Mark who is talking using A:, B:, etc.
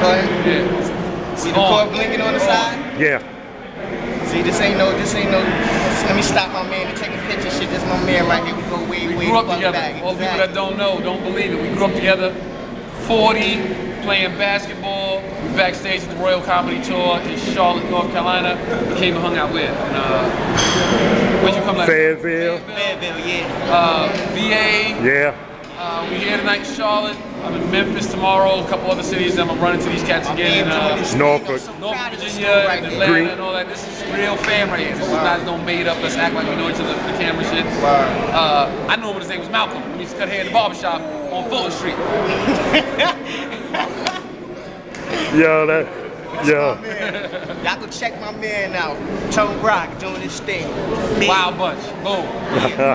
A: boy.
B: Yeah.
A: See the
B: On.
A: cord blinking on the side?
C: Yeah.
A: See, this ain't no, this ain't no. Let me stop my man and take a picture. Shit, this my man right here. We go way,
B: We
A: way
B: grew up together.
A: back.
B: All the people that don't know, don't believe it. We grew up together. 40, playing basketball. We backstage at the Royal Comedy Tour in Charlotte, North Carolina. We came and hung out with. And, uh, where'd you come last?
C: Fayetteville.
A: Fayetteville, yeah.
B: Uh, VA.
C: Yeah.
B: Uh, we here tonight in Charlotte. I'm in Memphis tomorrow. A couple other cities. I'm gonna run into these cats again. in, uh,
C: Norfolk.
B: North
A: Proud
B: Virginia,
A: right
B: and. Atlanta,
C: Green.
B: and all that. This is real fam right here. This is not no made up. Let's act like we know each other for the camera shit.
A: Word.
B: Uh, I know him. His name was Malcolm. He used to cut hair in the barbershop on Fuller Street.
C: Yo, that. Yo.
A: Man, Y'all go check my man out. Tone Rock doing his thing.
B: Wyld Bunch. Boom.
A: Yeah.